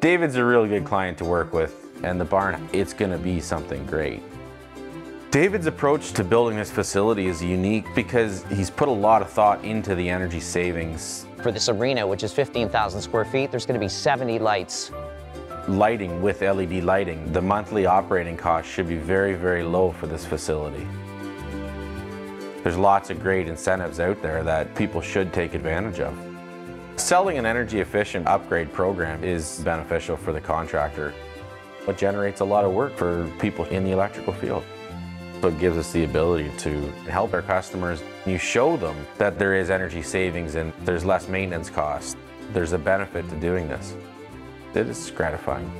David's a really good client to work with, and the barn, it's gonna be something great. David's approach to building this facility is unique because he's put a lot of thought into the energy savings. For this arena, which is 15,000 square feet, there's going to be 70 lights. Lighting with LED lighting, the monthly operating cost should be very, very low for this facility. There's lots of great incentives out there that people should take advantage of. Selling an energy efficient upgrade program is beneficial for the contractor. It generates a lot of work for people in the electrical field. So it gives us the ability to help our customers. You show them that there is energy savings and there's less maintenance costs. There's a benefit to doing this. It is gratifying.